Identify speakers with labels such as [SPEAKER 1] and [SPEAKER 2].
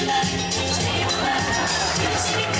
[SPEAKER 1] It's you.